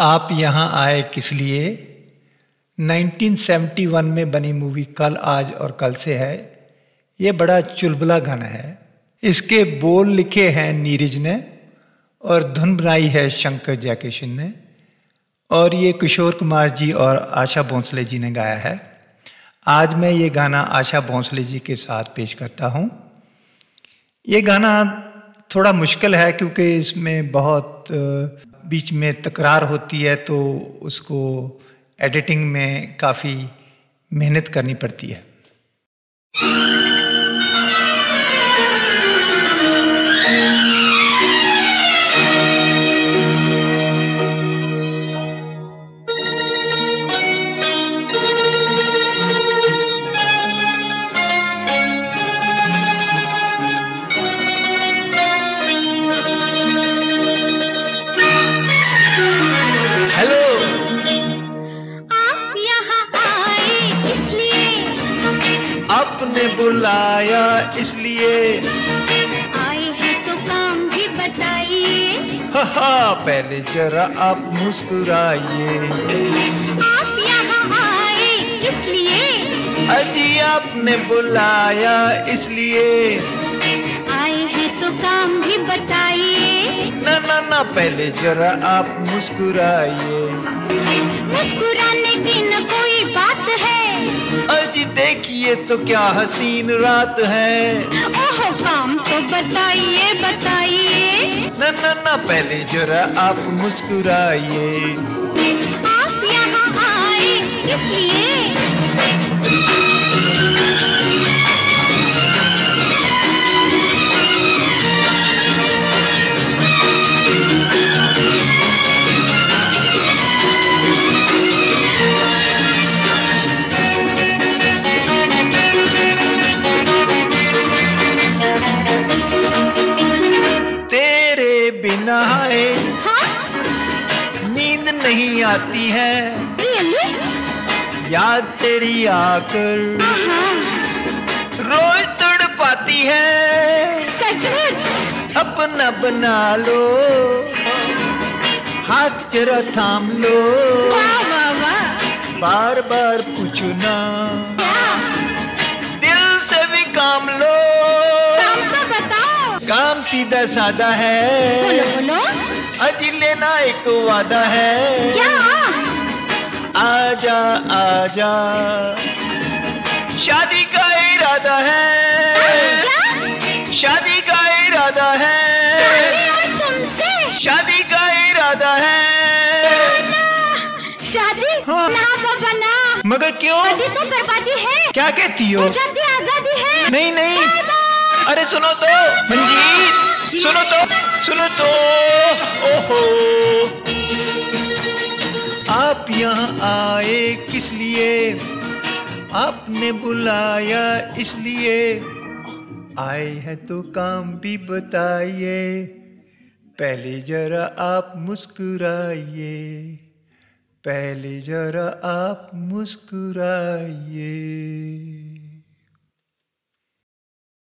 आप यहाँ आए किस लिए? 1971 में बनी मूवी कल आज और कल से है। ये बड़ा चुलबुला गाना है। इसके बोल लिखे हैं नीरज ने और धुन बनाई है शंकर जयकिशन ने। और ये किशोर कुमार जी और आशा भोंसले जी ने गाया है। आज मैं ये गाना आशा भोंसले जी के साथ पेश करता हूँ। ये गाना थोड़ा मुश्किल है क्योंकि इसमें बहुत बीच में तकरार होती है तो उसको एडिटिंग में काफ़ी मेहनत करनी पड़ती है। बुलाया इसलिए। आए हैं तो काम भी बताइए। हा पहले जरा आप मुस्कुराइए। आप यहाँ आए इसलिए। अजी आपने बुलाया इसलिए। आए हैं तो काम भी बताइए। ना ना ना पहले जरा आप मुस्कुराइए। मुस्कुराने की न कोई बात है। अजी देखिए तो क्या हसीन रात है। ओह काम तो बताइए बताइए। न न न पहले जरा आप मुस्कुराइए। आप यहाँ आए इसलिए बिना हाँ? नींद नहीं आती है। याद तेरी आकर। रोज तड़ पाती है। सचमुच? अपना बना लो। हाथ जरा थाम लो। बार बार पूछना। सीधा सादा है। बोलो बोलो। अजी लेना एक वादा है। क्या? आजा आजा। शादी का इरादा है। शादी का इरादा है। शादी का इरादा है। शादी? हाँ। ना बाबा ना मगर क्यों? शादी तो बर्बादी है। क्या कहती हो? शादी आज़ादी है। नहीं नहीं। अरे सुनो तो मंजीत, सुनो तो सुनो तो ओहो। आप यहाँ आए किस लिए? आपने बुलाया इसलिए आए हैं तो काम भी बताइए। पहले जरा आप मुस्कुराइए। पहले जरा आप मुस्कुराइए।